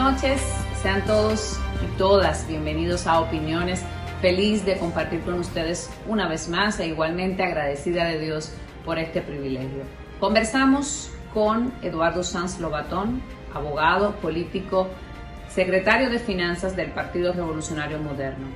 noches, sean todos y todas bienvenidos a Opiniones. Feliz de compartir con ustedes una vez más e igualmente agradecida de Dios por este privilegio. Conversamos con Eduardo Sanz Lobatón, abogado, político, secretario de Finanzas del Partido Revolucionario Moderno.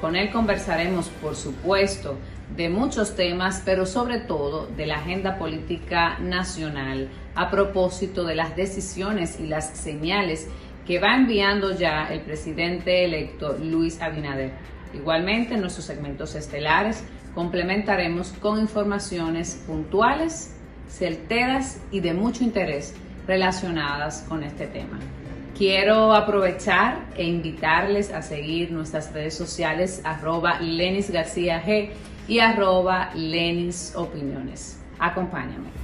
Con él conversaremos, por supuesto, de muchos temas, pero sobre todo de la agenda política nacional a propósito de las decisiones y las señales que va enviando ya el presidente electo Luis Abinader. Igualmente, en nuestros segmentos estelares complementaremos con informaciones puntuales, certeras y de mucho interés relacionadas con este tema. Quiero aprovechar e invitarles a seguir nuestras redes sociales arroba Lenis García G y arroba Lenis Opiniones. Acompáñame.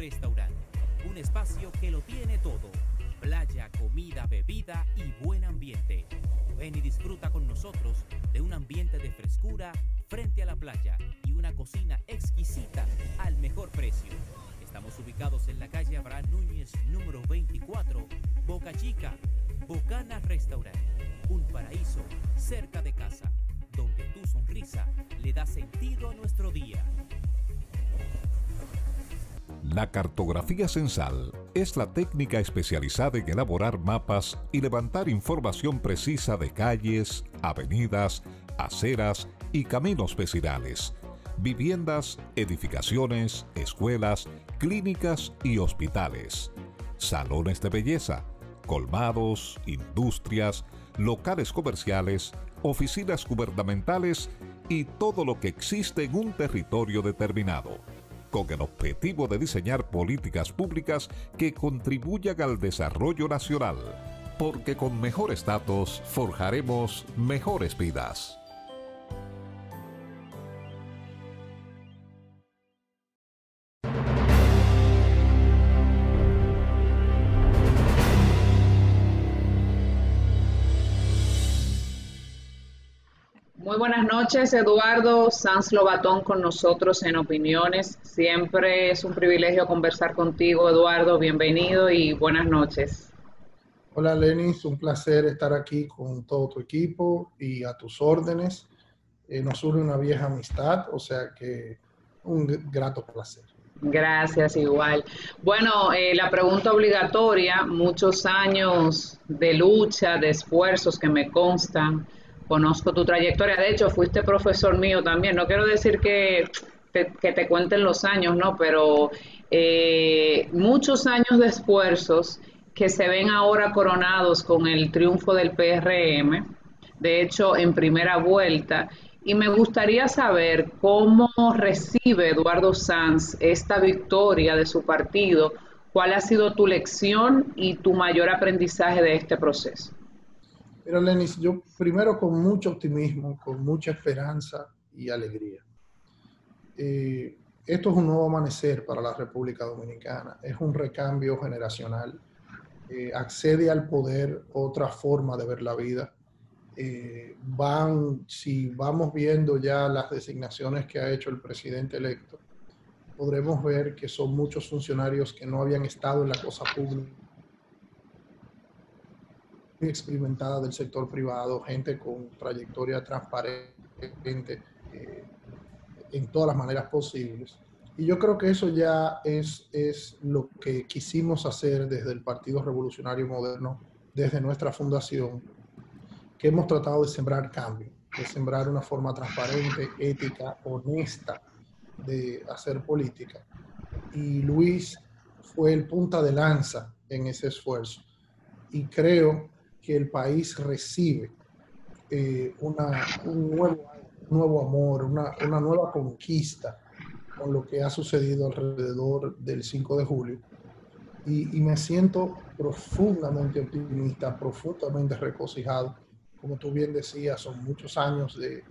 restaurante. Un espacio que lo tiene todo. Playa, comida, bebida y buen ambiente. Ven y disfruta con nosotros de un ambiente de frescura frente a la playa y una cocina exquisita al mejor precio. Estamos ubicados en la calle Abraham Núñez número 24, Boca Chica, Bocana Restaurant, un paraíso cerca de casa, donde tu sonrisa le da sentido a nuestro día cartografía censal es la técnica especializada en elaborar mapas y levantar información precisa de calles, avenidas, aceras y caminos vecinales, viviendas, edificaciones, escuelas, clínicas y hospitales, salones de belleza, colmados, industrias, locales comerciales, oficinas gubernamentales y todo lo que existe en un territorio determinado con el objetivo de diseñar políticas públicas que contribuyan al desarrollo nacional, porque con mejores datos forjaremos mejores vidas. Buenas noches, Eduardo Sanz Lobatón con nosotros en Opiniones. Siempre es un privilegio conversar contigo, Eduardo. Bienvenido y buenas noches. Hola, Lenis. Un placer estar aquí con todo tu equipo y a tus órdenes. Eh, nos une una vieja amistad, o sea que un grato placer. Gracias, igual. Bueno, eh, la pregunta obligatoria, muchos años de lucha, de esfuerzos que me constan conozco tu trayectoria, de hecho fuiste profesor mío también, no quiero decir que te, que te cuenten los años, ¿no? Pero eh, muchos años de esfuerzos que se ven ahora coronados con el triunfo del PRM, de hecho en primera vuelta, y me gustaría saber cómo recibe Eduardo Sanz esta victoria de su partido, cuál ha sido tu lección y tu mayor aprendizaje de este proceso. Pero Lenis, yo primero con mucho optimismo, con mucha esperanza y alegría. Eh, esto es un nuevo amanecer para la República Dominicana, es un recambio generacional, eh, accede al poder otra forma de ver la vida. Eh, van, si vamos viendo ya las designaciones que ha hecho el presidente electo, podremos ver que son muchos funcionarios que no habían estado en la cosa pública experimentada del sector privado, gente con trayectoria transparente eh, en todas las maneras posibles. Y yo creo que eso ya es, es lo que quisimos hacer desde el Partido Revolucionario Moderno, desde nuestra fundación, que hemos tratado de sembrar cambio, de sembrar una forma transparente, ética, honesta de hacer política. Y Luis fue el punta de lanza en ese esfuerzo. Y creo que el país recibe eh, una, un nuevo, nuevo amor, una, una nueva conquista con lo que ha sucedido alrededor del 5 de julio. Y, y, me siento profundamente optimista, profundamente regocijado. Como tú bien decías, son muchos años de,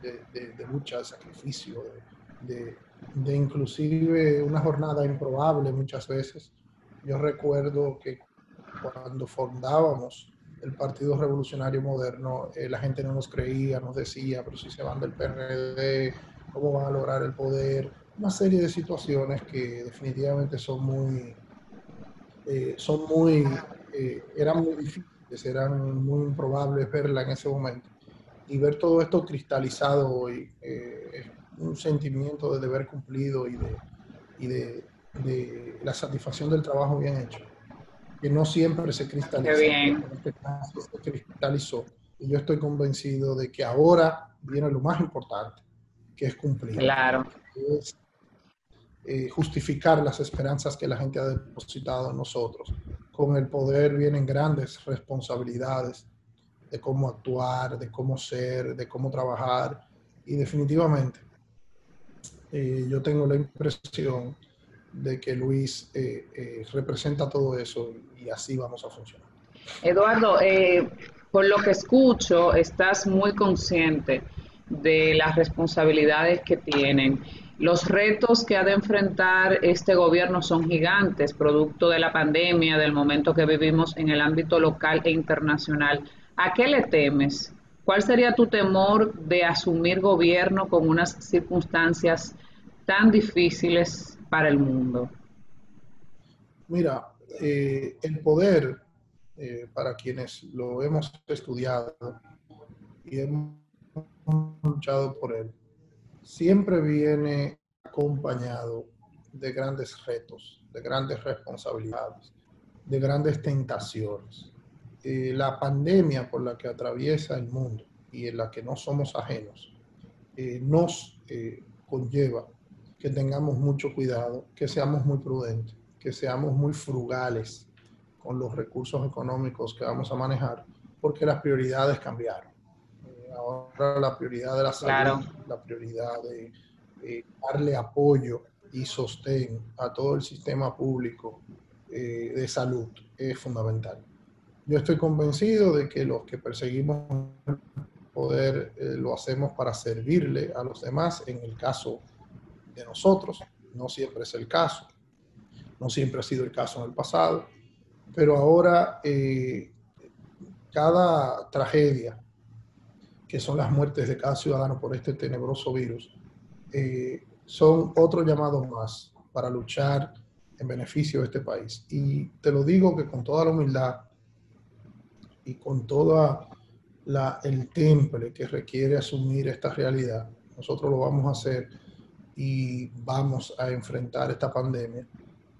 de, de, lucha, de sacrificio, de, de, inclusive una jornada improbable muchas veces. Yo recuerdo que cuando fundábamos el Partido Revolucionario Moderno, eh, la gente no nos creía, nos decía, pero si se van del PRD, ¿cómo van a lograr el poder? Una serie de situaciones que definitivamente son muy, eh, son muy, eh, eran muy difíciles, eran muy improbables verla en ese momento y ver todo esto cristalizado hoy eh, un sentimiento de deber cumplido y, de, y de, de, la satisfacción del trabajo bien hecho, que no siempre se cristaliza. En este caso se cristalizó. Y yo estoy convencido de que ahora viene lo más importante, que es cumplir. Claro. es eh, justificar las esperanzas que la gente ha depositado en nosotros. Con el poder vienen grandes responsabilidades de cómo actuar, de cómo ser, de cómo trabajar. Y definitivamente, eh, yo tengo la impresión de que Luis eh, eh, representa todo eso y así vamos a funcionar. Eduardo, por lo que escucho, estás muy consciente de las responsabilidades que tienen. Los retos que ha de enfrentar este gobierno son gigantes, producto de la pandemia, del momento que vivimos en el ámbito local e internacional. ¿A qué le temes? ¿Cuál sería tu temor de asumir gobierno con unas circunstancias tan difíciles para el mundo? Mira, eh, el poder, eh, para quienes lo hemos estudiado y hemos luchado por él, siempre viene acompañado de grandes retos, de grandes responsabilidades, de grandes tentaciones. Eh, la pandemia por la que atraviesa el mundo y en la que no somos ajenos, eh, nos conlleva que tengamos mucho cuidado, que seamos muy prudentes, que seamos muy frugales con los recursos económicos que vamos a manejar, porque las prioridades cambiaron. ahora la prioridad de la salud, la prioridad de darle apoyo y sostén a todo el sistema público de salud es fundamental. Yo estoy convencido de que los que perseguimos poder eh, lo hacemos para servirle a los demás en el caso de nosotros. No siempre es el caso, no siempre ha sido el caso en el pasado, pero ahora eh, cada tragedia, que son las muertes de cada ciudadano por este tenebroso virus, eh, son otro llamado más para luchar en beneficio de este país. Y te lo digo que con toda la humildad, y con todo el temple que requiere asumir esta realidad, nosotros lo vamos a hacer y vamos a enfrentar esta pandemia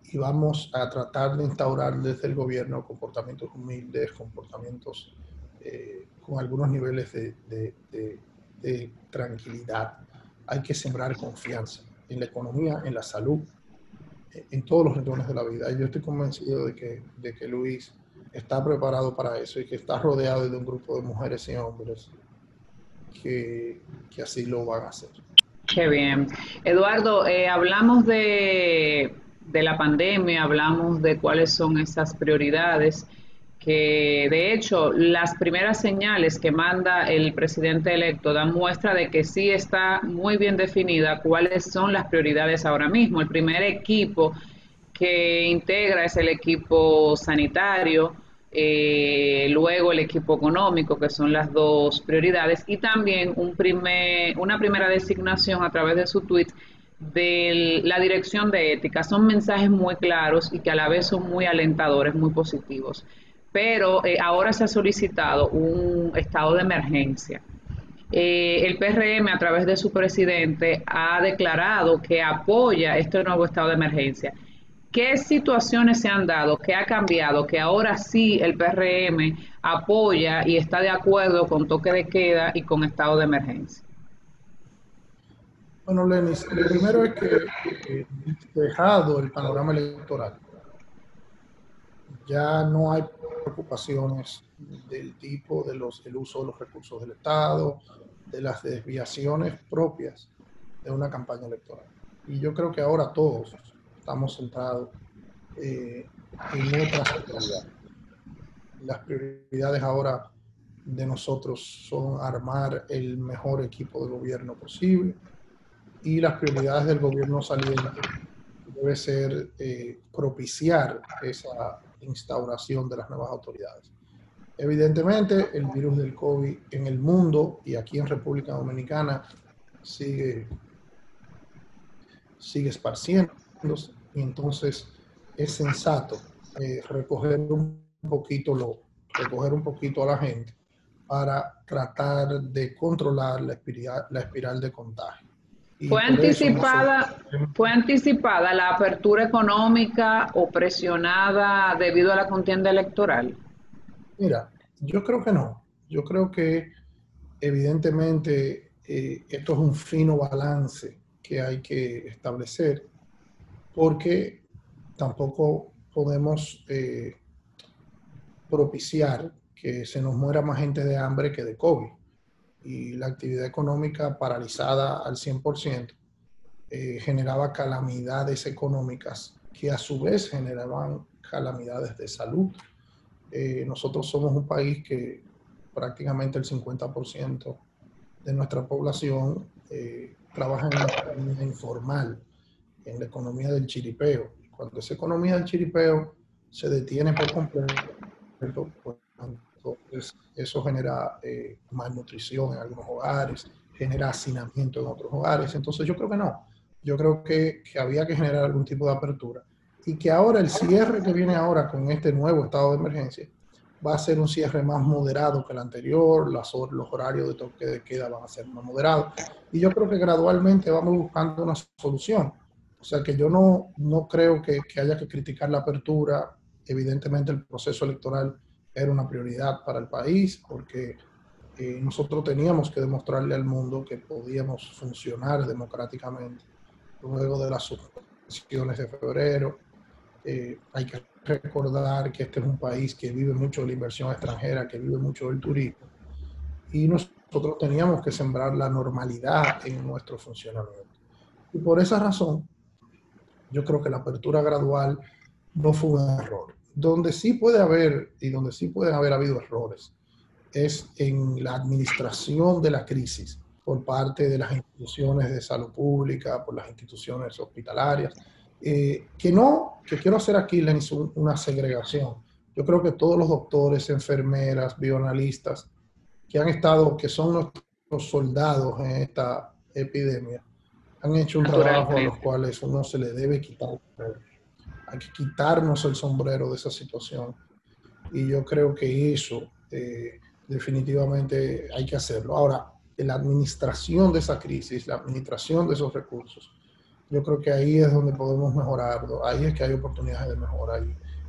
y vamos a tratar de instaurar desde el gobierno comportamientos humildes, comportamientos eh, con algunos niveles de, tranquilidad. Hay que sembrar confianza en la economía, en la salud, en todos los renglones de la vida. Y yo estoy convencido de que, de que Luis está preparado para eso y que está rodeado de un grupo de mujeres y hombres que, que así lo van a hacer. Qué bien. Eduardo, eh, hablamos de, de la pandemia, hablamos de cuáles son esas prioridades que de hecho las primeras señales que manda el presidente electo dan muestra de que sí está muy bien definida cuáles son las prioridades ahora mismo. El primer equipo que integra es el equipo sanitario, eh, luego el equipo económico, que son las dos prioridades, y también una primera designación a través de su tweet de la dirección de ética. Son mensajes muy claros y que a la vez son muy alentadores, muy positivos. Pero eh, ahora se ha solicitado un estado de emergencia. Eh, el PRM, a través de su presidente, ha declarado que apoya este nuevo estado de emergencia ¿Qué situaciones se han dado? ¿Qué ha cambiado? Que ahora sí el PRM apoya y está de acuerdo con toque de queda y con estado de emergencia. Bueno, Lenis, lo primero es que dejado el panorama electoral, ya no hay preocupaciones del tipo de los, el uso de los recursos del Estado, de las desviaciones propias de una campaña electoral. Y yo creo que ahora todos estamos centrados eh, en otras prioridades. Las prioridades ahora de nosotros son armar el mejor equipo de gobierno posible y las prioridades del gobierno saliente debe ser eh, propiciar esa instauración de las nuevas autoridades. Evidentemente, el virus del COVID en el mundo y aquí en República Dominicana sigue, sigue y entonces es sensato eh, recoger un poquito lo, recoger un poquito a la gente para tratar de controlar la espiral, la espiral de contagio. ¿Fue anticipada, ¿Fue anticipada la apertura económica o presionada debido a la contienda electoral? Mira, yo creo que no. Yo creo que evidentemente eh, esto es un fino balance que hay que establecer porque tampoco podemos eh, propiciar que se nos muera más gente de hambre que de COVID. Y la actividad económica paralizada al 100% eh, generaba calamidades económicas que a su vez generaban calamidades de salud. Eh, nosotros somos un país que prácticamente el 50% de nuestra población eh, trabaja en la economía informal, en la economía del chiripeo. Cuando esa economía del chiripeo se detiene por completo, pues eso genera eh, malnutrición en algunos hogares, genera hacinamiento en otros hogares. Entonces, yo creo que no. Yo creo que, que, había que generar algún tipo de apertura y que ahora el cierre que viene ahora con este nuevo estado de emergencia va a ser un cierre más moderado que el anterior, las, los horarios de toque de queda van a ser más moderados y yo creo que gradualmente vamos buscando una solución. O sea que yo no, no creo que, que haya que criticar la apertura. Evidentemente el proceso electoral era una prioridad para el país porque eh, nosotros teníamos que demostrarle al mundo que podíamos funcionar democráticamente luego de las suspensiones de febrero. Eh, hay que recordar que este es un país que vive mucho de la inversión extranjera, que vive mucho del turismo, y nosotros teníamos que sembrar la normalidad en nuestro funcionamiento. Y por esa razón, yo creo que la apertura gradual no fue un error. Donde sí puede haber y donde sí pueden haber habido errores es en la administración de la crisis por parte de las instituciones de salud pública, por las instituciones hospitalarias, eh, que no, que quiero hacer aquí, Lenis, una segregación. Yo creo que todos los doctores, enfermeras, bioanalistas que han estado, que son nuestros soldados en esta epidemia, han hecho un trabajo a los cuales uno se le debe quitar hay que quitarnos el sombrero de esa situación. Y yo creo que eso eh, definitivamente hay que hacerlo. Ahora, la administración de esa crisis, la administración de esos recursos, yo creo que ahí es donde podemos mejorarlo, ahí es que hay oportunidades de mejora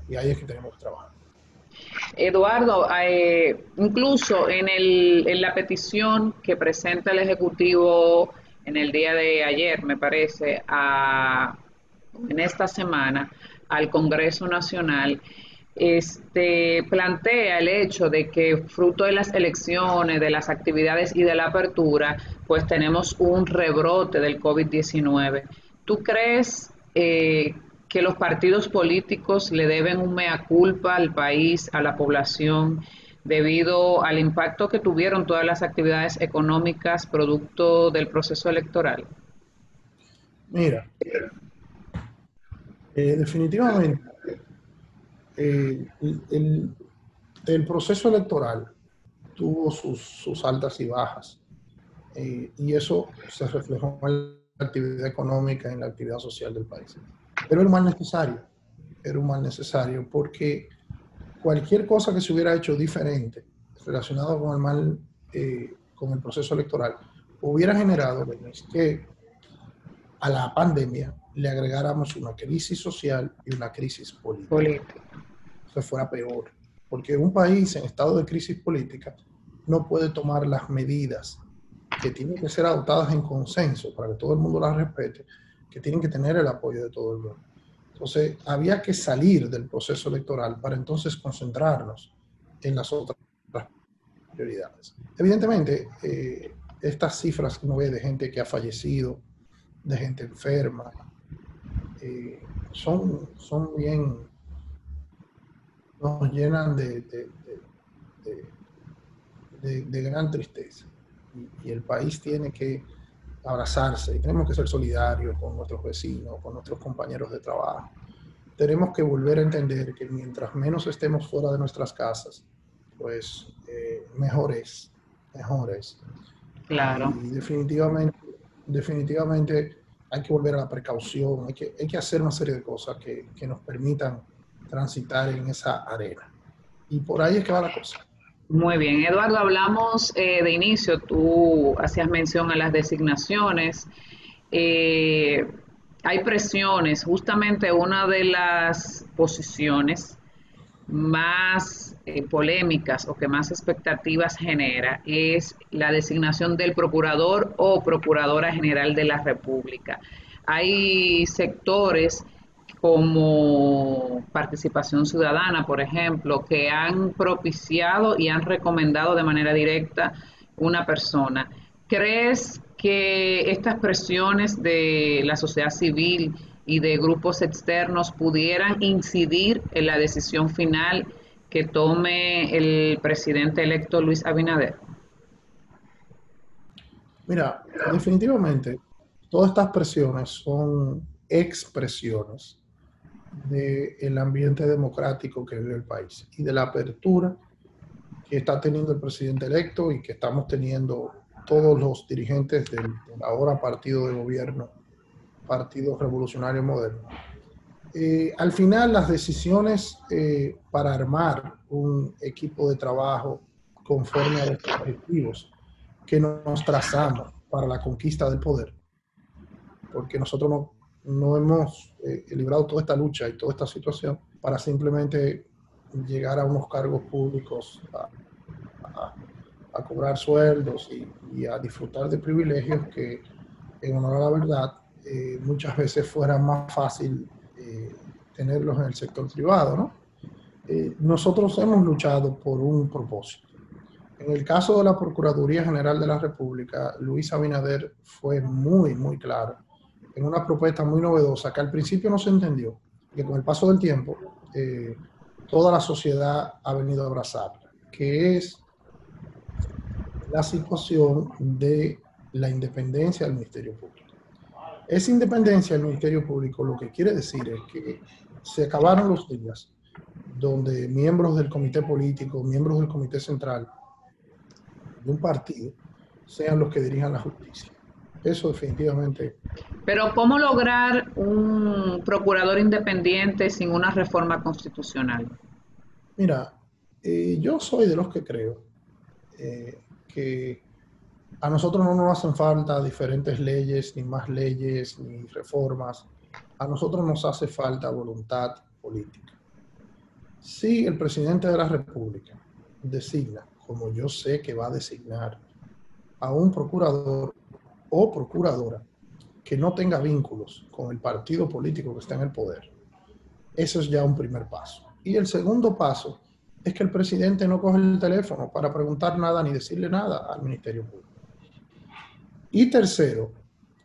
y ahí es que tenemos que trabajar. Eduardo, eh, incluso en, el, en la petición que presenta el Ejecutivo en el día de ayer, me parece, a, en esta semana, al Congreso Nacional, este, plantea el hecho de que fruto de las elecciones, de las actividades y de la apertura, pues tenemos un rebrote del COVID-19. ¿Tú crees eh, que los partidos políticos le deben un mea culpa al país, a la población, debido al impacto que tuvieron todas las actividades económicas producto del proceso electoral? Mira, eh, definitivamente, eh, el, proceso electoral tuvo sus, altas y bajas eh, y eso se reflejó en la actividad económica, en la actividad social del país. Pero era un mal necesario, era un mal necesario porque cualquier cosa que se hubiera hecho diferente relacionado con el mal, con el proceso electoral, hubiera generado que a la pandemia le agregáramos una crisis social y una crisis política. Política. Que fuera peor. Porque un país en estado de crisis política no puede tomar las medidas que tienen que ser adoptadas en consenso para que todo el mundo las respete, que tienen que tener el apoyo de todo el mundo. Entonces, había que salir del proceso electoral para entonces concentrarnos en las otras prioridades. Evidentemente, eh, estas cifras que uno ve de gente que ha fallecido, de gente enferma, eh, son, son bien, nos llenan de, de, de, gran tristeza. Y, el país tiene que abrazarse y tenemos que ser solidarios con nuestros vecinos, con nuestros compañeros de trabajo. Tenemos que volver a entender que mientras menos estemos fuera de nuestras casas, pues eh, mejor es, mejor es. Claro. Y definitivamente, definitivamente hay que volver a la precaución, hay que, hay que hacer una serie de cosas que, que nos permitan transitar en esa arena. Y por ahí es que va la cosa. Muy bien, Eduardo, hablamos eh, de inicio, tú hacías mención a las designaciones. Eh, hay presiones, justamente una de las posiciones más eh, polémicas o que más expectativas genera es la designación del procurador o procuradora general de la República. Hay sectores como participación ciudadana, por ejemplo, que han propiciado y han recomendado de manera directa una persona. ¿Crees que estas presiones de la sociedad civil y de grupos externos pudieran incidir en la decisión final que tome el presidente electo Luis Abinader? Mira, definitivamente, todas estas presiones son expresiones del ambiente democrático que vive el país y de la apertura que está teniendo el presidente electo y que estamos teniendo todos los dirigentes del, ahora partido de gobierno, Partido Revolucionario Moderno. Eh, al final, las decisiones eh, para armar un equipo de trabajo conforme a los objetivos que nos trazamos para la conquista del poder, porque nosotros no, no hemos eh, librado toda esta lucha y toda esta situación para simplemente llegar a unos cargos públicos, a, cobrar sueldos y, a disfrutar de privilegios que, en honor a la verdad, eh, muchas veces fuera más fácil eh, tenerlos en el sector privado. ¿no? nosotros hemos luchado por un propósito. En el caso de la Procuraduría General de la República, Luis Abinader fue muy, muy claro en una propuesta muy novedosa que al principio no se entendió, que con el paso del tiempo eh, toda la sociedad ha venido a abrazarla, que es la situación de la independencia del Ministerio Público. Esa independencia del Ministerio Público lo que quiere decir es que se acabaron los días donde miembros del comité político, miembros del comité central de un partido, sean los que dirijan la justicia. Eso definitivamente. Pero ¿cómo lograr un procurador independiente sin una reforma constitucional? Mira, eh, yo soy de los que creo eh, que a nosotros no nos hacen falta diferentes leyes, ni más leyes, ni reformas. A nosotros nos hace falta voluntad política. Si el presidente de la República designa, como yo sé que va a designar, a un procurador o procuradora que no tenga vínculos con el partido político que está en el poder. Eso es ya un primer paso. Y el segundo paso es que el presidente no coge el teléfono para preguntar nada ni decirle nada al Ministerio Público. Y tercero,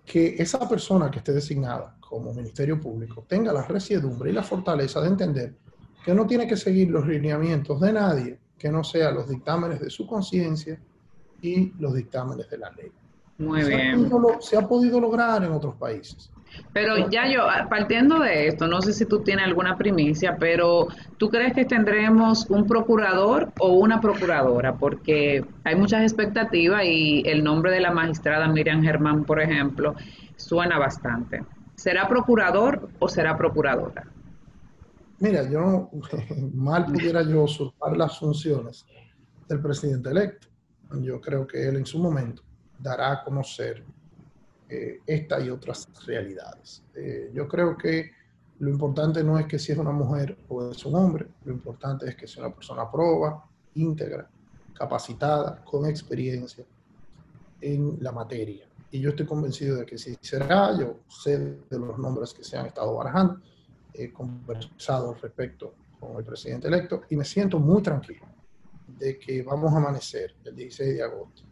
que esa persona que esté designada como Ministerio Público tenga la resiedumbre y la fortaleza de entender que no tiene que seguir los lineamientos de nadie que no sea los dictámenes de su conciencia y los dictámenes de la ley. Muy bien. se ha podido lograr en otros países. Pero ya yo, partiendo de esto, no sé si tú tienes alguna primicia, pero ¿tú crees que tendremos un procurador o una procuradora? Porque hay muchas expectativas y el nombre de la magistrada Miriam Germán, por ejemplo, suena bastante. ¿Será procurador o será procuradora? Mira, yo mal pudiera yo usurpar las funciones del presidente electo. Yo creo que él en su momento dará a conocer eh, esta y otras realidades. Eh, yo creo que lo importante no es que si es una mujer o es un hombre, lo importante es que sea una persona proba, íntegra, capacitada, con experiencia en la materia. Y yo estoy convencido de que si será, yo sé de los nombres que se han estado barajando, he conversado al respecto con el presidente electo y me siento muy tranquilo de que vamos a amanecer el 16 de agosto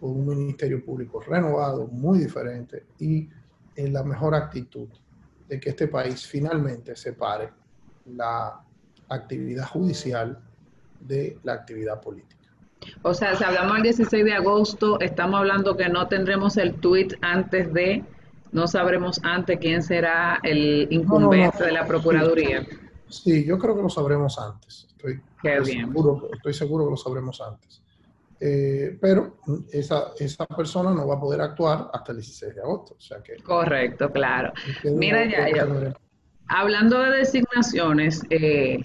con un Ministerio Público renovado, muy diferente y en la mejor actitud de que este país finalmente separe la actividad judicial de la actividad política. O sea, si hablamos el 16 de agosto, estamos hablando que no tendremos el tweet antes de, no sabremos antes quién será el incumbente de la Procuraduría. Sí, yo creo que lo sabremos antes. Estoy, Seguro, estoy seguro que lo sabremos antes. Eh, pero esa, esa persona no va a poder actuar hasta el 16 de agosto. O sea que, Correcto, claro. Mira, ya, hablando de designaciones, eh,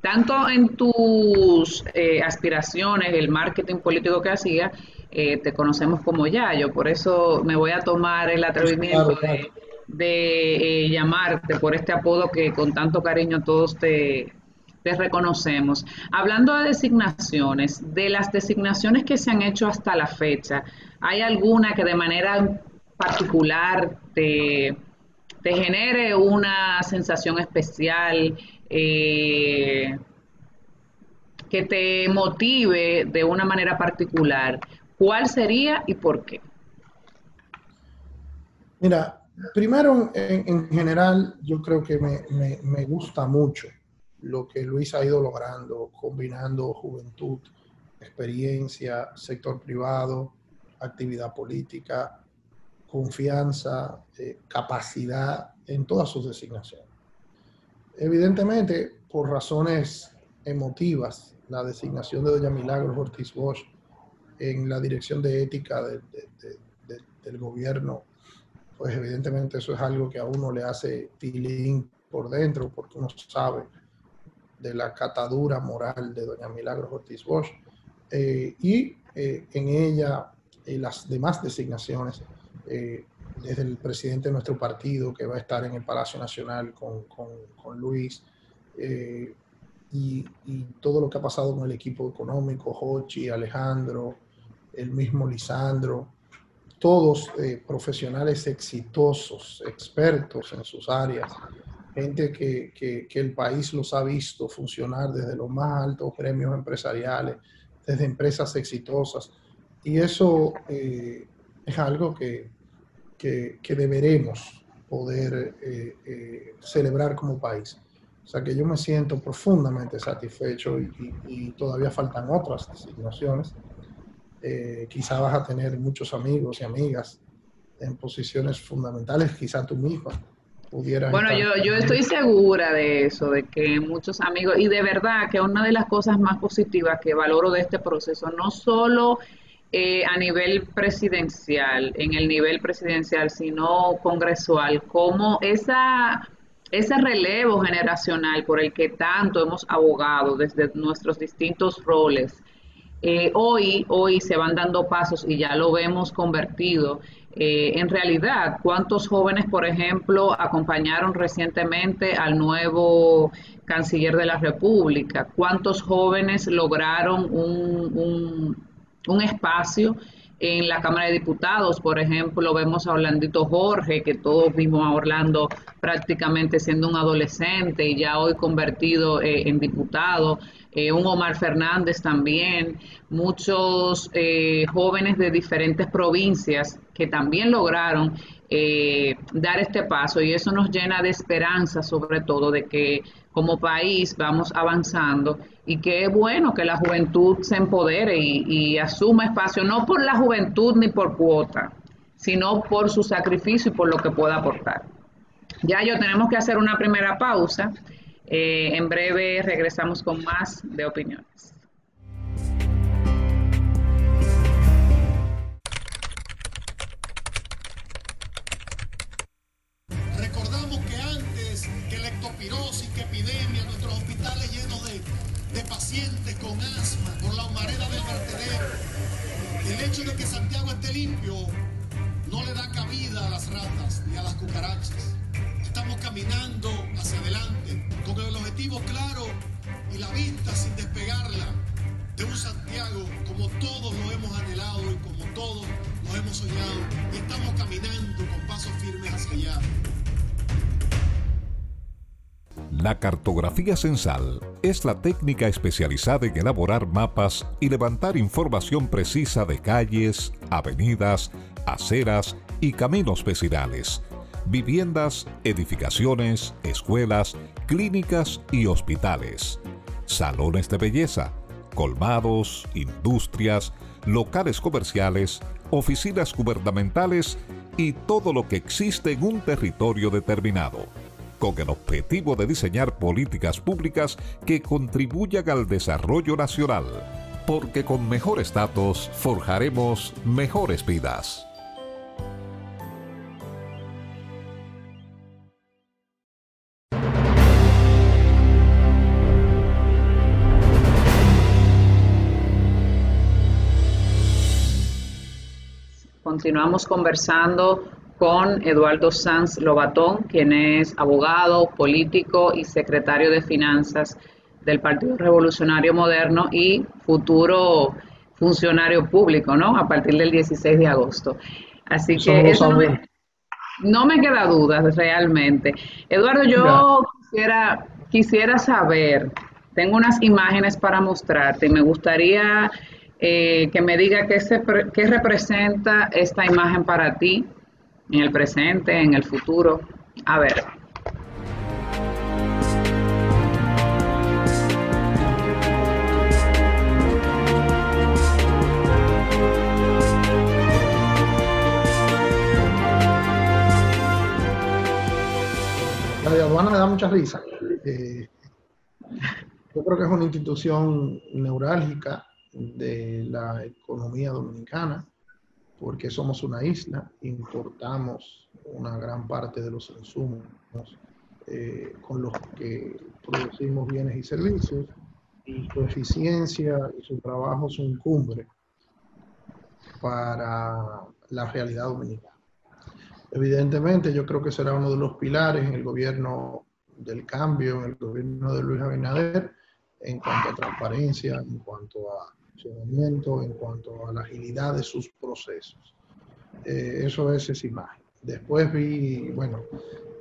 tanto en tus eh, aspiraciones, el marketing político que hacía, te conocemos como Yayo, por eso me voy a tomar el atrevimiento de, llamarte por este apodo que con tanto cariño todos te, te reconocemos. Hablando de designaciones, de las designaciones que se han hecho hasta la fecha, ¿hay alguna que de manera particular te, te genere una sensación especial, eh, que te motive de una manera particular? ¿Cuál sería y por qué? Mira, primero, en, general, yo creo que me, me gusta mucho lo que Luis ha ido logrando, combinando juventud, experiencia, sector privado, actividad política, confianza, eh, capacidad en todas sus designaciones. Evidentemente, por razones emotivas, la designación de doña Milagros Ortiz Bosch en la dirección de ética del gobierno, pues evidentemente eso es algo que a uno le hace tilín por dentro, porque uno sabe de la catadura moral de doña Milagros Ortiz Bosch eh, y eh, en ella y las demás designaciones eh, desde el presidente de nuestro partido que va a estar en el Palacio Nacional con, con, Luis y, y, todo lo que ha pasado con el equipo económico, Jochi, Alejandro, el mismo Lisandro, todos profesionales exitosos, expertos en sus áreas, gente que, que, el país los ha visto funcionar desde los más altos premios empresariales, desde empresas exitosas. Y eso eh, es algo que, que, deberemos poder eh, eh, celebrar como país. O sea que yo me siento profundamente satisfecho y, todavía faltan otras designaciones. quizá vas a tener muchos amigos y amigas en posiciones fundamentales, quizá tú misma bueno, yo, yo estoy segura de eso, de que muchos amigos, y de verdad que una de las cosas más positivas que valoro de este proceso, no solo eh, a nivel presidencial, en el nivel presidencial, sino congresual, como esa, ese relevo generacional por el que tanto hemos abogado desde nuestros distintos roles, eh, hoy, hoy se van dando pasos y ya lo vemos convertido eh, en realidad, ¿cuántos jóvenes, por ejemplo, acompañaron recientemente al nuevo canciller de la República? ¿Cuántos jóvenes lograron un, un, espacio en la Cámara de Diputados? Por ejemplo, vemos a Orlandito Jorge, que todos vimos a Orlando prácticamente siendo un adolescente y ya hoy convertido eh, en diputado. Eh, un Omar Fernández también, muchos eh, jóvenes de diferentes provincias que también lograron eh, dar este paso y eso nos llena de esperanza sobre todo de que como país vamos avanzando y es bueno que la juventud se empodere y, y asuma espacio, no por la juventud ni por cuota, sino por su sacrificio y por lo que pueda aportar. Ya yo tenemos que hacer una primera pausa. Eh, en breve regresamos con más de opiniones. Cartografía censal es la técnica especializada en elaborar mapas y levantar información precisa de calles, avenidas, aceras y caminos vecinales, viviendas, edificaciones, escuelas, clínicas y hospitales, salones de belleza, colmados, industrias, locales comerciales, oficinas gubernamentales y todo lo que existe en un territorio determinado con el objetivo de diseñar políticas públicas que contribuyan al desarrollo nacional, porque con mejores datos forjaremos mejores vidas. Continuamos conversando con Eduardo Sanz Lobatón, quien es abogado, político y secretario de Finanzas del Partido Revolucionario Moderno y futuro funcionario público, ¿no? A partir del 16 de agosto. Así que eso no me, queda duda realmente. Eduardo, yo quisiera, quisiera saber, tengo unas imágenes para mostrarte y me gustaría eh, que me diga qué, se, qué representa esta imagen para ti en el presente, en el futuro. A ver. La de aduana me da mucha risa. Eh, yo creo que es una institución neurálgica de la economía dominicana porque somos una isla, importamos una gran parte de los insumos eh, con los que producimos bienes y servicios, y su eficiencia y su trabajo son cumbre para la realidad dominicana. Evidentemente, yo creo que será uno de los pilares en el gobierno del cambio, en el gobierno de Luis Abinader, en cuanto a transparencia, en cuanto a funcionamiento, en cuanto a la agilidad de sus procesos. Eh, eso es esa imagen. Después vi, bueno,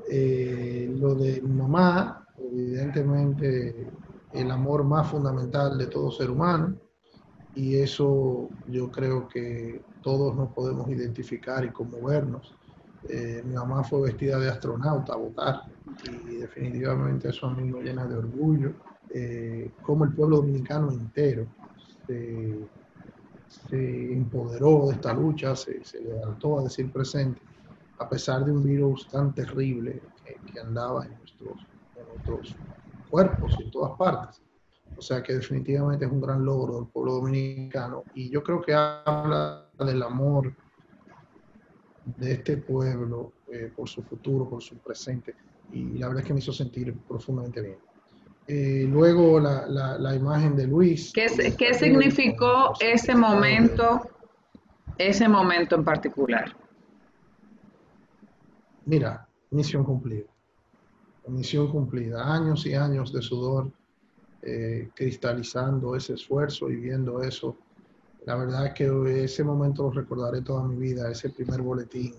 eh, lo de mi mamá, evidentemente el amor más fundamental de todo ser humano, y eso yo creo que todos nos podemos identificar y conmovernos. Eh, mi mamá fue vestida de astronauta a votar y definitivamente eso a mí me llena de orgullo, como el pueblo dominicano entero se, empoderó de esta lucha, se, levantó a decir presente, a pesar de un virus tan terrible que, andaba en nuestros, cuerpos en todas partes. O sea que definitivamente es un gran logro del pueblo dominicano y yo creo que habla del amor de este pueblo eh, por su futuro, por su presente y la verdad es que me hizo sentir profundamente bien. Eh, luego la, la, imagen de Luis. ¿Qué, ¿qué significó ese momento, ese momento en particular? Mira, misión cumplida. Misión cumplida. Años y años de sudor eh, cristalizando ese esfuerzo y viendo eso. La verdad es que ese momento lo recordaré toda mi vida, ese primer boletín,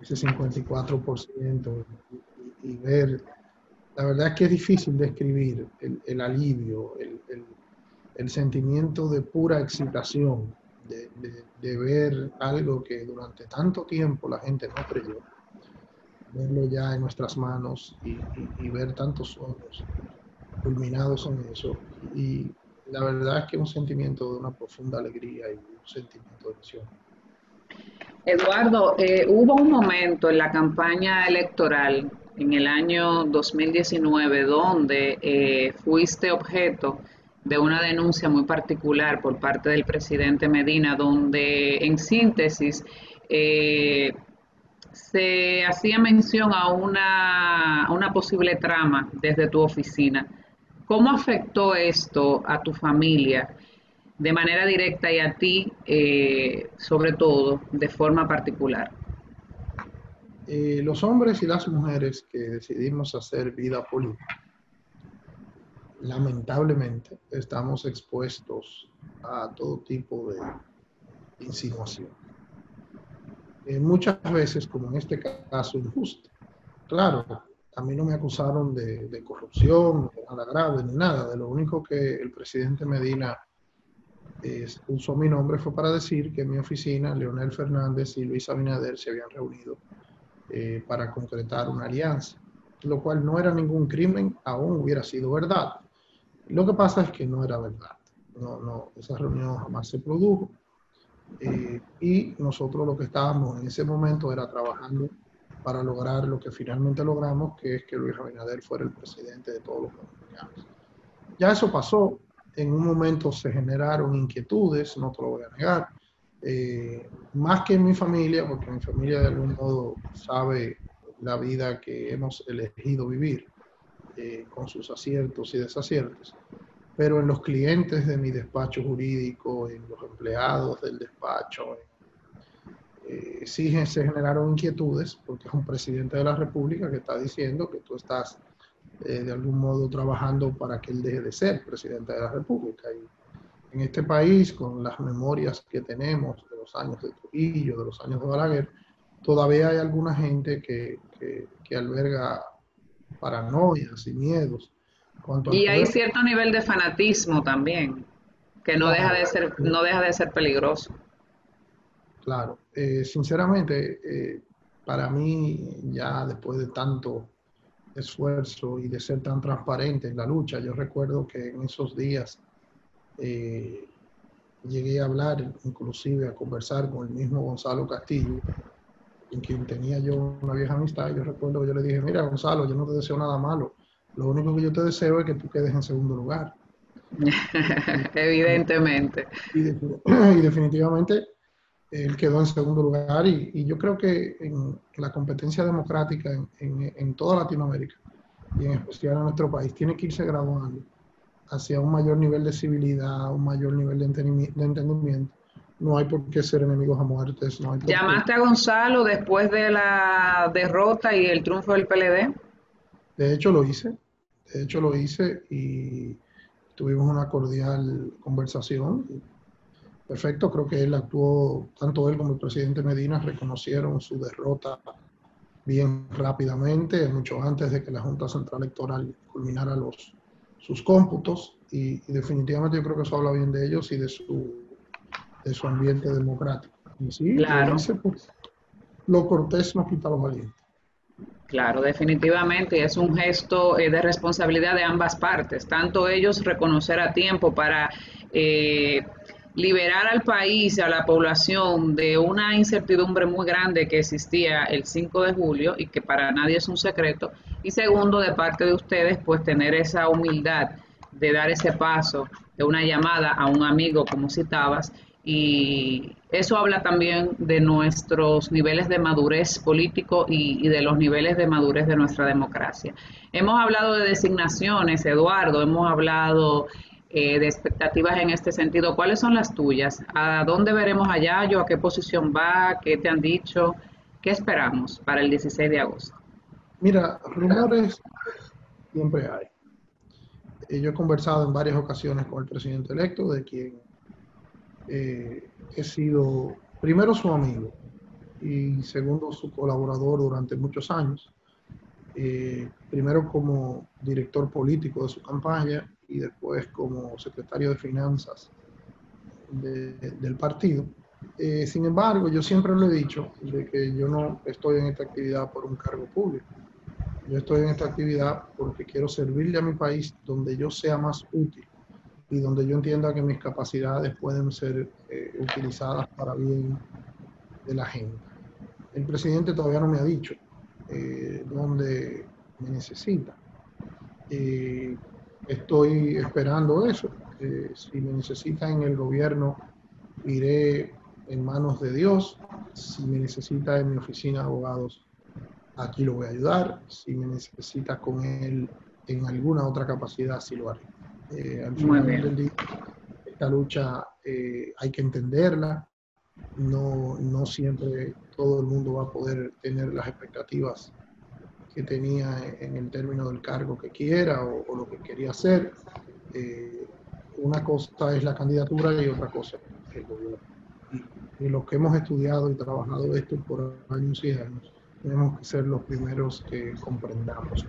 ese 54% y ver la verdad es que es difícil describir el, el alivio, el, el, el, sentimiento de pura excitación de, de, ver algo que durante tanto tiempo la gente no creyó, verlo ya en nuestras manos y, y, ver tantos sueños culminados en eso. Y la verdad es que es un sentimiento de una profunda alegría y un sentimiento de emoción. Eduardo, eh, hubo un momento en la campaña electoral en el año 2019 donde eh, fuiste objeto de una denuncia muy particular por parte del presidente Medina, donde en síntesis eh, se hacía mención a una, una posible trama desde tu oficina. ¿Cómo afectó esto a tu familia de manera directa y a ti, eh, sobre todo, de forma particular? Eh, los hombres y las mujeres que decidimos hacer vida política, lamentablemente estamos expuestos a todo tipo de insinuación. Eh, muchas veces, como en este caso, injusto. Claro, a mí no me acusaron de, corrupción, de nada grave, ni nada. De lo único que el presidente Medina eh, usó mi nombre fue para decir que en mi oficina Leonel Fernández y Luis Abinader se habían reunido eh, para concretar una alianza, lo cual no era ningún crimen, aún hubiera sido verdad. Lo que pasa es que no era verdad. No, no, esa reunión jamás se produjo. Eh, y nosotros lo que estábamos en ese momento era trabajando para lograr lo que finalmente logramos, que es que Luis Abinader fuera el presidente de todos los dominicanos. Ya eso pasó, en un momento se generaron inquietudes, no te lo voy a negar, eh, más que en mi familia, porque mi familia de algún modo sabe la vida que hemos elegido vivir, eh, con sus aciertos y desaciertos, pero en los clientes de mi despacho jurídico, en los empleados del despacho, eh, sí se generaron inquietudes, porque es un presidente de la República que está diciendo que tú estás de algún modo trabajando para que él deje de ser presidente de la República. En este país, con las memorias que tenemos de los años de Trujillo, de los años de Balaguer, todavía hay alguna gente que, que, alberga paranoias y miedos. y hay cierto nivel de fanatismo también, que no deja de ser, no deja de ser peligroso. Claro, eh, sinceramente, eh, para mí, ya después de tanto esfuerzo y de ser tan transparente en la lucha, yo recuerdo que en esos días eh, llegué a hablar, inclusive a conversar con el mismo Gonzalo Castillo, en quien tenía yo una vieja amistad. Yo recuerdo que yo le dije, mira Gonzalo, yo no te deseo nada malo, lo único que yo te deseo es que tú quedes en segundo lugar. Evidentemente. Y, definitivamente él quedó en segundo lugar y, yo creo que en, la competencia democrática en, en, toda Latinoamérica y en especial en nuestro país tiene que irse graduando hacia un mayor nivel de civilidad, un mayor nivel de entendimiento. No hay por qué ser enemigos a muertes. No ¿Llamaste a Gonzalo después de la derrota y el triunfo del PLD? De hecho lo hice, de hecho lo hice y tuvimos una cordial conversación perfecto. Creo que él actuó, tanto él como el presidente Medina reconocieron su derrota bien rápidamente, mucho antes de que la Junta Central Electoral culminara los, sus cómputos y, definitivamente yo creo que eso habla bien de ellos y de su, de su ambiente democrático. Y sí, claro. Pues, lo cortés no quita lo valiente. Claro, definitivamente es un gesto eh, de responsabilidad de ambas partes, tanto ellos reconocer a tiempo para eh, liberar al país a la población de una incertidumbre muy grande que existía el 5 de julio y que para nadie es un secreto. Y segundo, de parte de ustedes, pues tener esa humildad de dar ese paso de una llamada a un amigo, como citabas, y eso habla también de nuestros niveles de madurez político y, y, de los niveles de madurez de nuestra democracia. Hemos hablado de designaciones, Eduardo, hemos hablado eh, de expectativas en este sentido. ¿Cuáles son las tuyas? ¿A dónde veremos a Yayo? ¿A qué posición va? ¿Qué te han dicho? ¿Qué esperamos para el 16 de agosto? Mira, rumores siempre hay. Eh, yo he conversado en varias ocasiones con el presidente electo, de quien eh, he sido primero su amigo y segundo su colaborador durante muchos años. primero como director político de su campaña y después como secretario de finanzas del partido. Eh, sin embargo, yo siempre lo he dicho, de que yo no estoy en esta actividad por un cargo público. Yo estoy en esta actividad porque quiero servirle a mi país donde yo sea más útil y donde yo entienda que mis capacidades pueden ser eh, utilizadas para bien de la gente. El presidente todavía no me ha dicho eh, dónde me necesita. Eh, estoy esperando eso. si me necesita en el gobierno, iré en manos de Dios. Si me necesita en mi oficina de abogados, aquí lo voy a ayudar. Si me necesita con él en alguna otra capacidad, sí lo haré. Eh, al final del día, esta lucha eh, hay que entenderla. No, no siempre todo el mundo va a poder tener las expectativas que tenía en el término del cargo que quiera o, lo que quería hacer. Eh, una cosa es la candidatura y otra cosa es el gobierno. Y, y los que hemos estudiado y trabajado esto por años y años, tenemos que ser los primeros que comprendamos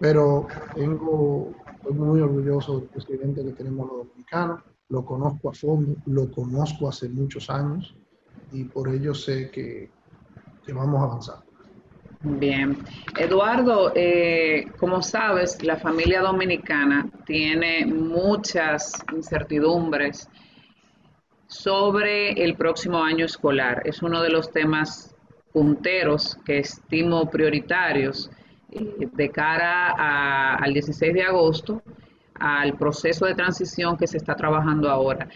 Pero tengo, estoy muy orgulloso del presidente que tenemos los dominicanos, lo conozco a fondo, lo conozco hace muchos años y por ello sé que, que vamos a avanzar. Bien. Eduardo, eh, como sabes, la familia dominicana tiene muchas incertidumbres sobre el próximo año escolar. Es uno de los temas punteros que estimo prioritarios eh, de cara al 16 de agosto, al proceso de transición que se está trabajando ahora.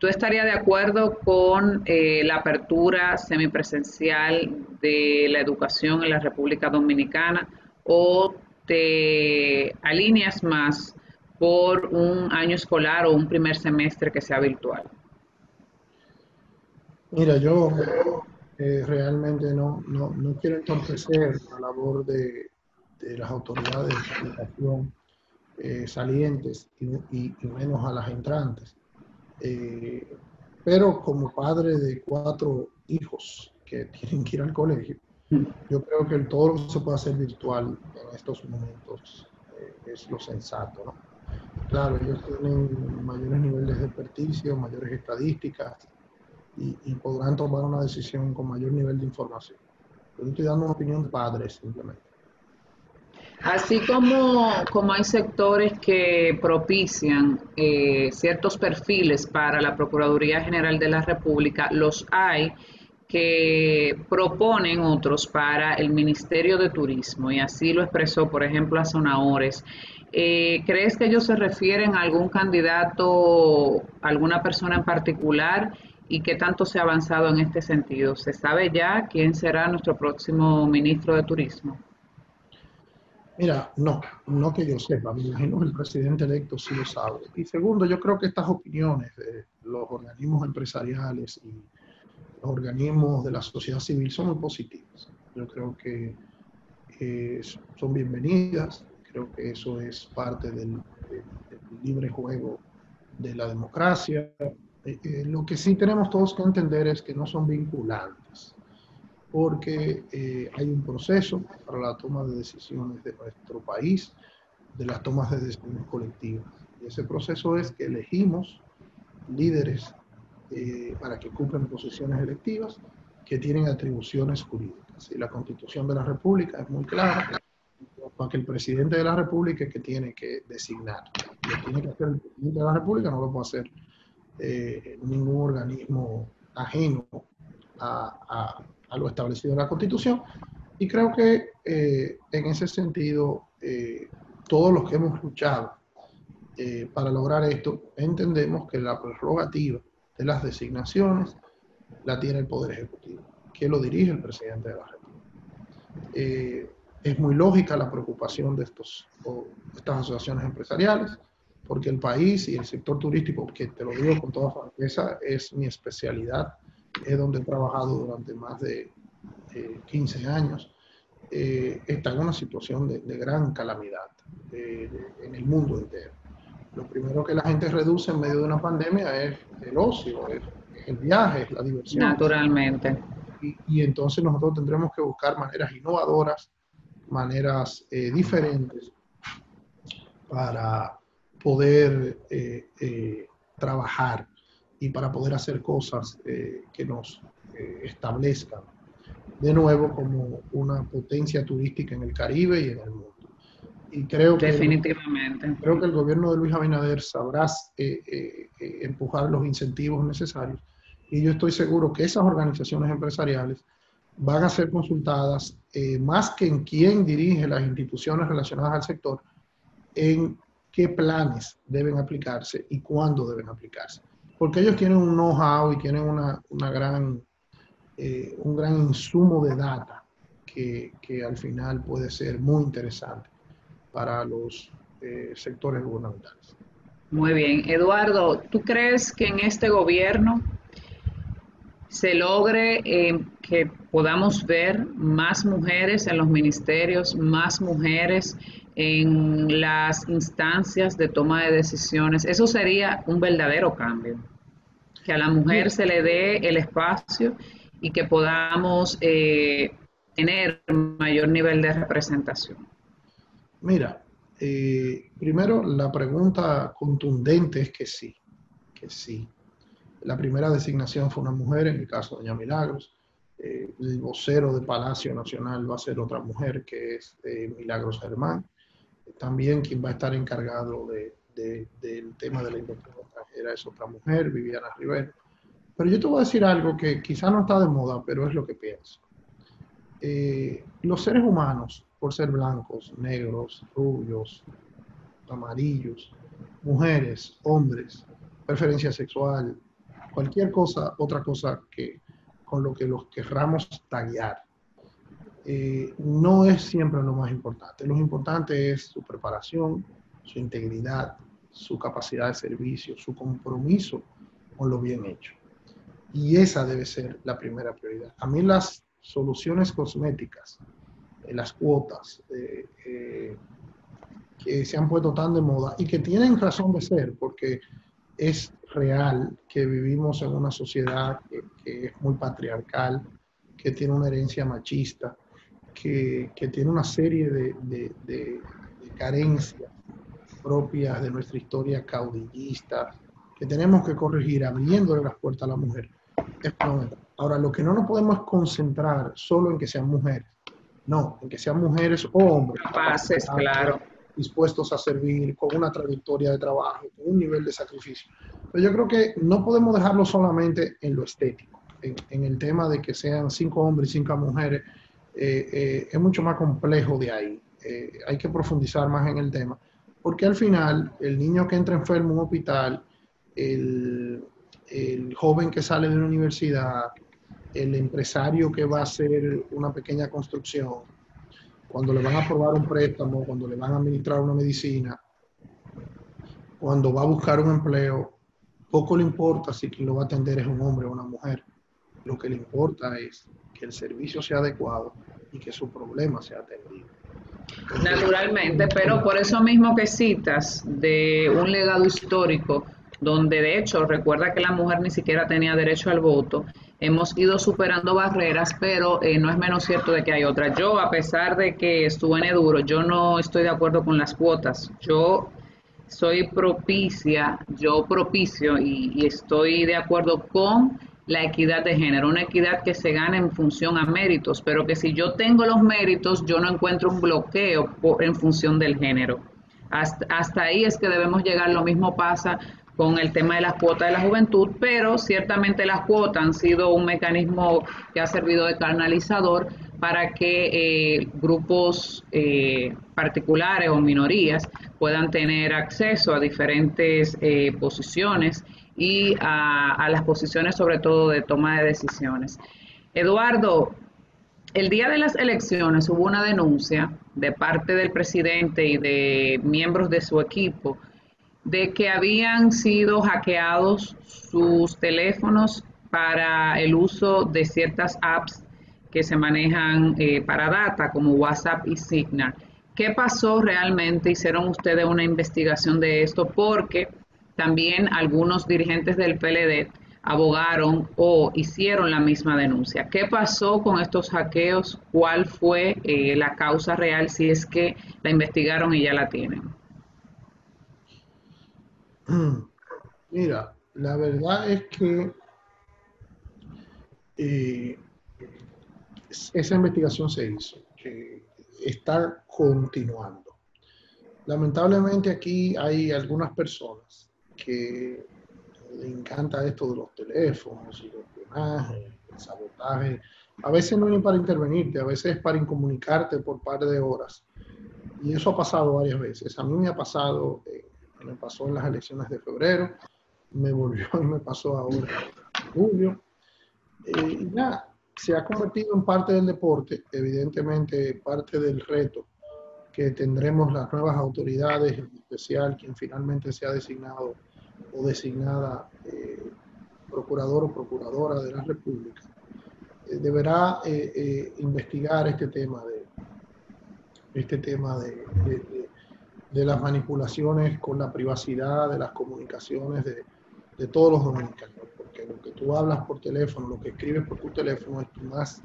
¿Tú estarías de acuerdo con eh, la apertura semipresencial de la educación en la República Dominicana o te alineas más por un año escolar o un primer semestre que sea virtual? Mira, yo eh, realmente no, no, no, quiero entorpecer la labor de, de las autoridades de educación eh, salientes y, y, y menos a las entrantes eh, pero como padre de cuatro hijos que tienen que ir al colegio, yo creo que todo lo que se puede hacer virtual en estos momentos eh, es lo sensato, ¿no? Claro, ellos tienen mayores niveles de experticia, mayores estadísticas y, y, podrán tomar una decisión con mayor nivel de información. Yo estoy dando una opinión de padre simplemente. Así como, como hay sectores que propician eh, ciertos perfiles para la Procuraduría General de la República, los hay que proponen otros para el Ministerio de Turismo, y así lo expresó, por ejemplo, a Zonaores. Eh, ¿Crees que ellos se refieren a algún candidato, alguna persona en particular? ¿Y qué tanto se ha avanzado en este sentido? ¿Se sabe ya quién será nuestro próximo ministro de Turismo? Mira, no, no que yo sepa, me imagino que el presidente electo sí lo sabe. Y segundo, yo creo que estas opiniones de los organismos empresariales y los organismos de la sociedad civil son muy positivas. Yo creo que eh, son bienvenidas, creo que eso es parte del, libre juego de la democracia. Eh, eh, lo que sí tenemos todos que entender es que no son vinculantes porque eh, hay un proceso para la toma de decisiones de nuestro país, de las tomas de decisiones colectivas. Y ese proceso es que elegimos líderes eh, para que cumplan posiciones electivas que tienen atribuciones jurídicas. Y la Constitución de la República es muy clara para que el presidente de la República es que tiene que designar. Lo tiene que hacer el presidente de la República, no lo puede hacer eh, ningún organismo ajeno a, a a lo establecido en la Constitución. Y creo que eh, en ese sentido, eh, todos los que hemos luchado eh, para lograr esto, entendemos que la prerrogativa de las designaciones la tiene el Poder Ejecutivo, que lo dirige el presidente de la República. es muy lógica la preocupación de estos, estas asociaciones empresariales, porque el país y el sector turístico, que te lo digo con toda franqueza, es mi especialidad es donde he trabajado durante más de eh, 15 años, eh, está en una situación de, de gran calamidad eh, en el mundo entero. Lo primero que la gente reduce en medio de una pandemia es el ocio, es, es el viaje, es la diversión. Naturalmente. Y, y, entonces nosotros tendremos que buscar maneras innovadoras, maneras eh, diferentes para poder eh, trabajar y para poder hacer cosas eh, que nos eh, establezcan de nuevo como una potencia turística en el Caribe y en el mundo. Y creo que, Definitivamente. Creo que el gobierno de Luis Abinader sabrá eh, eh, eh, empujar los incentivos necesarios y yo estoy seguro que esas organizaciones empresariales van a ser consultadas eh, más que en quién dirige las instituciones relacionadas al sector, en qué planes deben aplicarse y cuándo deben aplicarse porque ellos tienen un know-how y tienen una, una gran, eh, un gran insumo de data que, que, al final puede ser muy interesante para los eh, sectores gubernamentales. Muy bien. Eduardo, ¿tú crees que en este gobierno se logre eh, que podamos ver más mujeres en los ministerios, más mujeres en las instancias de toma de decisiones. Eso sería un verdadero cambio. Que a la mujer se le dé el espacio y que podamos eh, tener mayor nivel de representación. Mira, Eh, primero, la pregunta contundente es que sí, que sí. La primera designación fue una mujer, en el caso de Doña Milagros. Eh, el vocero de Palacio Nacional va a ser otra mujer, que es Milagros Germán. También quien va a estar encargado de, del tema de la inversión extranjera es otra mujer, Viviana Rivera. Pero yo te voy a decir algo que quizá no está de moda, pero es lo que pienso. los seres humanos por ser blancos, negros, rubios, amarillos, mujeres, hombres, preferencia sexual, cualquier cosa, otra cosa que con lo que los querramos taguear. Eh, no es siempre lo más importante. Lo importante es su preparación, su integridad, su capacidad de servicio, su compromiso con lo bien hecho. Y esa debe ser la primera prioridad. A mí las soluciones cosméticas las cuotas eh, eh, que se han puesto tan de moda y que tienen razón de ser, porque es real que vivimos en una sociedad que, es muy patriarcal, que tiene una herencia machista, que, tiene una serie de, carencias propias de nuestra historia caudillista, que tenemos que corregir abriéndole las puertas a la mujer. Ahora, lo que no nos podemos concentrar solo en que sean mujeres, no, en que sean mujeres o hombres. Capaces, claro. Dispuestos a servir con una trayectoria de trabajo, con un nivel de sacrificio. Pero yo creo que no podemos dejarlo solamente en lo estético, en, el tema de que sean cinco hombres y cinco mujeres. Eh, eh, es mucho más complejo de ahí. Eh, hay que profundizar más en el tema, porque al final el niño que entra enfermo en un hospital, el, joven que sale de una universidad, el empresario que va a hacer una pequeña construcción, cuando le van a aprobar un préstamo, cuando le van a administrar una medicina, cuando va a buscar un empleo, poco le importa si quien lo va a atender es un hombre o una mujer. Lo que le importa es que el servicio sea adecuado y que su problema sea atendido. Naturalmente, pero por eso mismo que citas de un legado histórico, donde de hecho recuerda que la mujer ni siquiera tenía derecho al voto, hemos ido superando barreras, pero eh, no es menos cierto de que hay otras. Yo, a pesar de que en duro, yo no estoy de acuerdo con las cuotas. Yo soy propicia, yo propicio y, estoy de acuerdo con la equidad de género, una equidad que se gana en función a méritos, pero que si yo tengo los méritos, yo no encuentro un bloqueo en función del género. Hasta, hasta ahí es que debemos llegar, lo mismo pasa con el tema de las cuotas de la juventud, pero ciertamente las cuotas han sido un mecanismo que ha servido de canalizador para que eh, grupos eh, particulares o minorías puedan tener acceso a diferentes eh, posiciones y a, las posiciones sobre todo de toma de decisiones. Eduardo, el día de las elecciones hubo una denuncia de parte del presidente y de miembros de su equipo de que habían sido hackeados sus teléfonos para el uso de ciertas apps que se manejan eh, para data como WhatsApp y Signal. ¿Qué pasó realmente? ¿Hicieron ustedes una investigación de esto? Porque también algunos dirigentes del PLD abogaron o hicieron la misma denuncia. ¿Qué pasó con estos hackeos? ¿Cuál fue eh, la causa real si es que la investigaron y ya la tienen? Mira, la verdad es que eh, esa investigación se hizo, que está continuando. Lamentablemente aquí hay algunas personas que le encanta esto de los teléfonos y los espionaje, el sabotaje. A veces no es para intervenirte, a veces es para incomunicarte por par de horas. Y eso ha pasado varias veces. A mí me ha pasado eh, me pasó en las elecciones de febrero, me volvió y me pasó ahora en julio. Eh, y ya, se ha convertido en parte del deporte, evidentemente parte del reto que tendremos las nuevas autoridades, en especial quien finalmente sea designado o designada eh, procurador o procuradora de la República, eh, deberá investigar este tema de este tema de de las manipulaciones con la privacidad de las comunicaciones de, de, todos los dominicanos, porque lo que tú hablas por teléfono, lo que escribes por tu teléfono es tu más,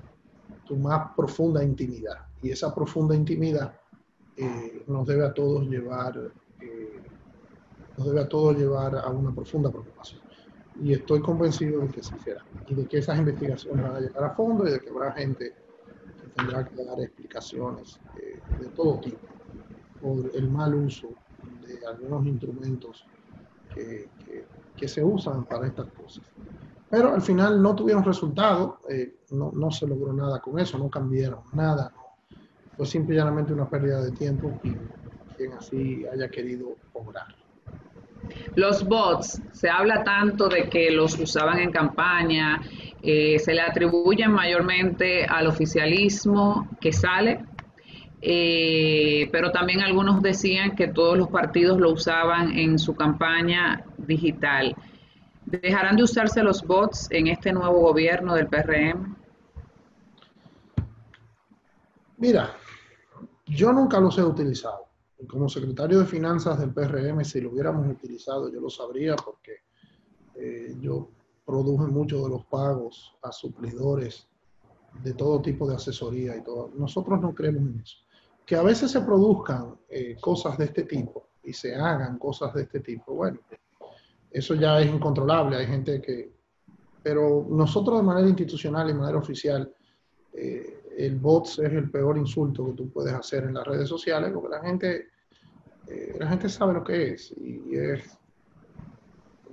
tu más profunda intimidad. Y esa profunda intimidad eh, nos debe a todos llevar, eh, nos debe a todos llevar a una profunda preocupación. Y estoy convencido de que sí será. Y de que esas investigaciones van a llegar a fondo y de que habrá gente que tendrá que dar explicaciones eh, de todo tipo por el mal uso de algunos instrumentos que, que, que se usan para estas cosas. Pero al final no tuvieron resultado, eh, no, no, se logró nada con eso, no cambiaron nada. Fue simplemente una pérdida de tiempo y quien así haya querido obrar. Los bots, se habla tanto de que los usaban en campaña, eh, se le atribuyen mayormente al oficialismo que sale, eh, pero también algunos decían que todos los partidos lo usaban en su campaña digital. ¿Dejarán de usarse los bots en este nuevo gobierno del PRM? Mira, yo nunca los he utilizado. Como secretario de Finanzas del PRM, si lo hubiéramos utilizado, yo lo sabría porque eh, yo produje muchos de los pagos a suplidores de todo tipo de asesoría y todo. Nosotros no creemos en eso. Que a veces se produzcan eh, cosas de este tipo y se hagan cosas de este tipo, bueno, eso ya es incontrolable. Hay gente que... Pero nosotros de manera institucional y de manera oficial, eh, el bots es el peor insulto que tú puedes hacer en las redes sociales porque la gente, eh, la gente sabe lo que es. Y es...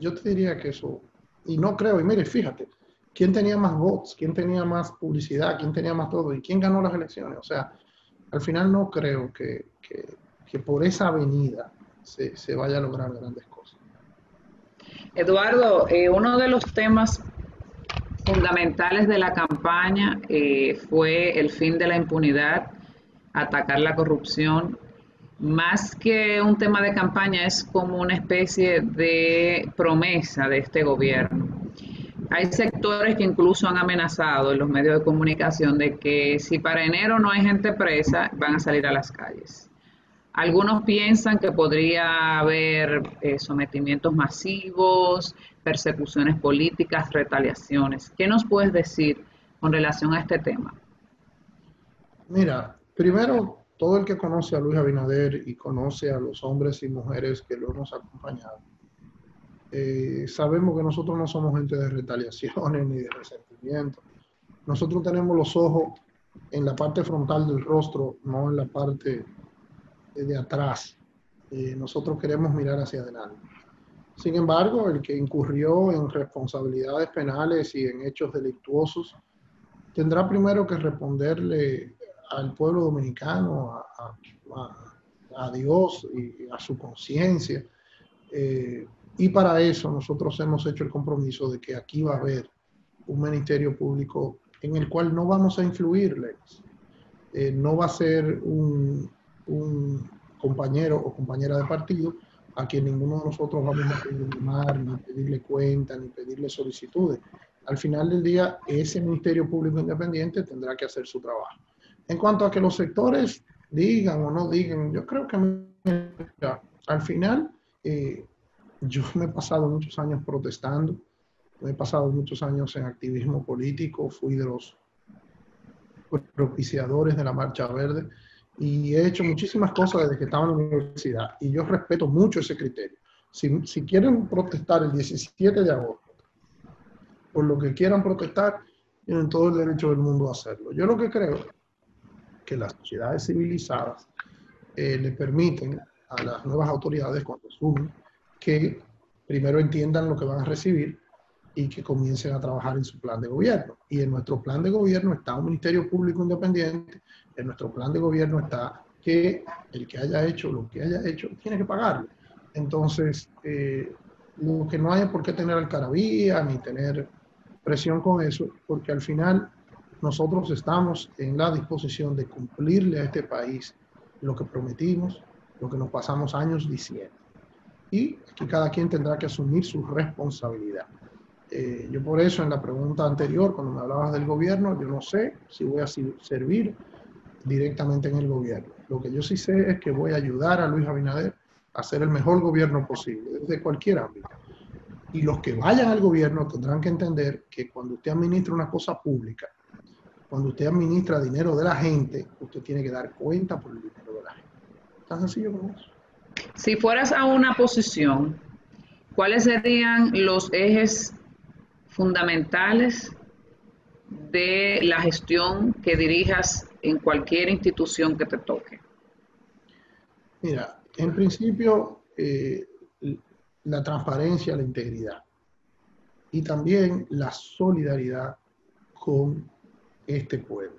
Yo te diría que eso... Y no creo, y mire, fíjate, ¿quién tenía más bots? ¿Quién tenía más publicidad? ¿Quién tenía más todo? ¿Y quién ganó las elecciones? O sea, al final no creo que, que, que por esa avenida se, se vaya a lograr grandes cosas. Eduardo, eh, uno de los temas fundamentales de la campaña eh, fue el fin de la impunidad, atacar la corrupción. Más que un tema de campaña, es como una especie de promesa de este gobierno. Hay sectores que incluso han amenazado en los medios de comunicación de que si para enero no hay gente presa, van a salir a las calles. Algunos piensan que podría haber eh, sometimientos masivos, persecuciones políticas, retaliaciones. ¿Qué nos puedes decir con relación a este tema? Mira, primero, todo el que conoce a Luis Abinader y conoce a los hombres y mujeres que lo hemos acompañado, eh, sabemos que nosotros no somos gente de retaliaciones ni de resentimiento. Nosotros tenemos los ojos en la parte frontal del rostro, no en la parte de atrás. Eh, nosotros queremos mirar hacia adelante. Sin embargo, el que incurrió en responsabilidades penales y en hechos delictuosos tendrá primero que responderle al pueblo dominicano, a, Dios y a su conciencia. Eh, y para eso nosotros hemos hecho el compromiso de que aquí va a haber un ministerio público en el cual no vamos a influirle. Eh, no va a ser un, compañero o compañera de partido a quien ninguno de nosotros vamos a ni pedirle cuenta, ni pedirle solicitudes. Al final del día, ese Ministerio Público Independiente tendrá que hacer su trabajo. En cuanto a que los sectores digan o no digan, yo creo que al final eh, yo me he pasado muchos años protestando, me he pasado muchos años en activismo político, fui de los propiciadores de la Marcha Verde y he hecho muchísimas cosas desde que estaba en la universidad y yo respeto mucho ese criterio. Si, si quieren protestar el 17 de agosto por lo que quieran protestar, tienen todo el derecho del mundo a hacerlo. Yo lo que creo que las sociedades civilizadas eh, le permiten a las nuevas autoridades cuando asumen que primero entiendan lo que van a recibir y que comiencen a trabajar en su plan de gobierno. Y en nuestro plan de gobierno está un Ministerio Público Independiente, en nuestro plan de gobierno está que el que haya hecho lo que haya hecho tiene que pagarlo. Entonces, eh, lo que no hay por qué tener alcarabía ni tener presión con eso, porque al final nosotros estamos en la disposición de cumplirle a este país lo que prometimos, lo que nos pasamos años diciendo. Y aquí cada quien tendrá que asumir su responsabilidad. Eh, yo por eso en la pregunta anterior, cuando me hablabas del gobierno, yo no sé si voy a servir directamente en el gobierno. Lo que yo sí sé es que voy a ayudar a Luis Abinader a hacer el mejor gobierno posible, desde cualquier ámbito. Y los que vayan al gobierno tendrán que entender que cuando usted administra una cosa pública, cuando usted administra dinero de la gente, usted tiene que dar cuenta por el dinero de la gente. Tan sencillo como eso. Si fueras a una posición, ¿cuáles serían los ejes fundamentales de la gestión que dirijas en cualquier institución que te toque? Mira, en principio, eh, la transparencia, la integridad y también la solidaridad con este pueblo,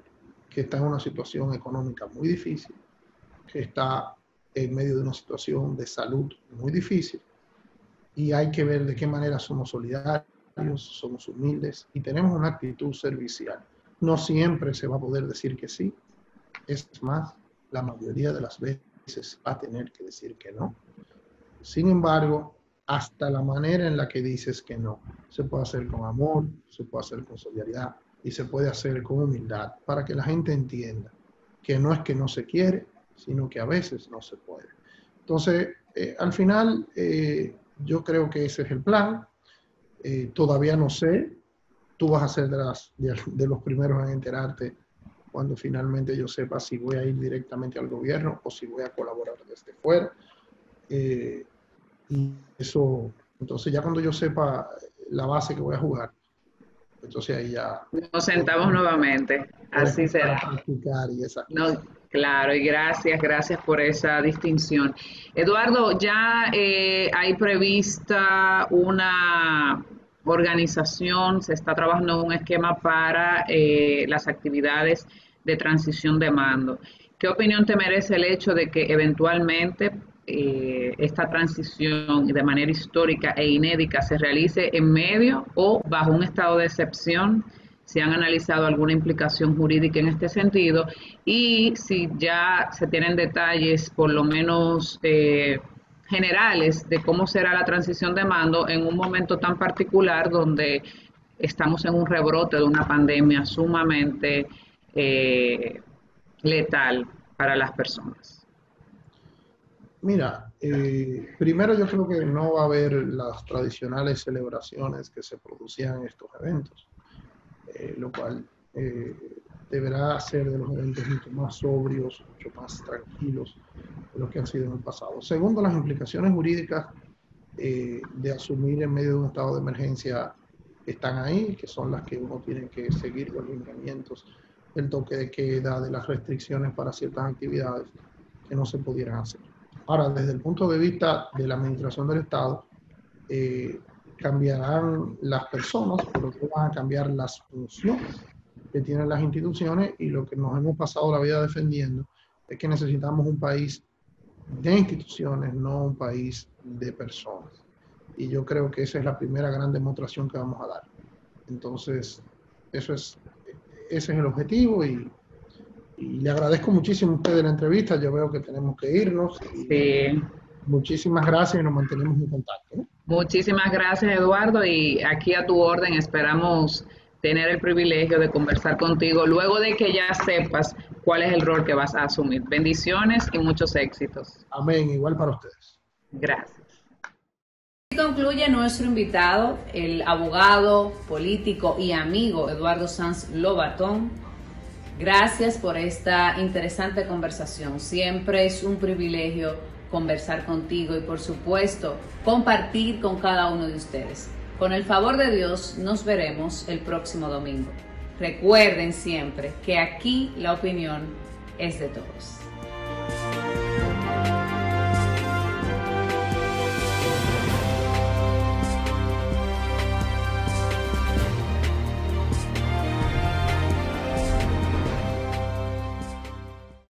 que está en una situación económica muy difícil, que está en medio de una situación de salud muy difícil y hay que ver de qué manera somos solidarios, somos humildes y tenemos una actitud servicial. No siempre se va a poder decir que sí, es más, la mayoría de las veces va a tener que decir que no. Sin embargo, hasta la manera en la que dices que no, se puede hacer con amor, se puede hacer con solidaridad y se puede hacer con humildad para que la gente entienda que no es que no se quiere, sino que a veces no se puede. Entonces, eh, al final, eh, yo creo que ese es el plan. Eh, todavía no sé. Tú vas a ser de, las, de, los primeros en enterarte cuando finalmente yo sepa si voy a ir directamente al gobierno o si voy a colaborar desde fuera. y eso, entonces ya cuando yo sepa la base que voy a jugar, entonces ahí ya... Nos sentamos nuevamente, así será. Y Claro, y gracias, gracias por esa distinción. Eduardo, ya eh, hay prevista una organización, se está trabajando en un esquema para eh, las actividades de transición de mando. ¿Qué opinión te merece el hecho de que eventualmente eh, esta transición de manera histórica e inédita se realice en medio o bajo un estado de excepción? si han analizado alguna implicación jurídica en este sentido y si ya se tienen detalles por lo menos eh, generales de cómo será la transición de mando en un momento tan particular donde estamos en un rebrote de una pandemia sumamente eh, letal para las personas. Mira, eh, primero yo creo que no va a haber las tradicionales celebraciones que se producían en estos eventos. Eh, lo cual eh, deberá ser de los eventos mucho más sobrios, mucho más tranquilos de lo que han sido en el pasado. Segundo, las implicaciones jurídicas de asumir en medio de un estado de emergencia están ahí, que son las que uno tiene que seguir los lineamientos del toque de queda, de las restricciones para ciertas actividades que no se pudieran hacer. Ahora, desde el punto de vista de la administración del Estado, eh, cambiarán las personas, pero que van a cambiar las funciones que tienen las instituciones y lo que nos hemos pasado la vida defendiendo es que necesitamos un país de instituciones, no un país de personas. Y yo creo que esa es la primera gran demostración que vamos a dar. Entonces, eso es, ese es el objetivo y, le agradezco muchísimo a ustedes la entrevista. Yo veo que tenemos que irnos. Sí. Muchísimas gracias y nos mantenemos en contacto. Muchísimas gracias, Eduardo, y aquí a tu orden esperamos tener el privilegio de conversar contigo luego de que ya sepas cuál es el rol que vas a asumir. Bendiciones y muchos éxitos. Amén, igual para ustedes. Gracias. Y concluye nuestro invitado, el abogado, político y amigo Eduardo Sanz Lobatón. Gracias por esta interesante conversación. Siempre es un privilegio conversar contigo y por supuesto compartir con cada uno de ustedes. Con el favor de Dios nos veremos el próximo domingo. Recuerden siempre que aquí la opinión es de todos.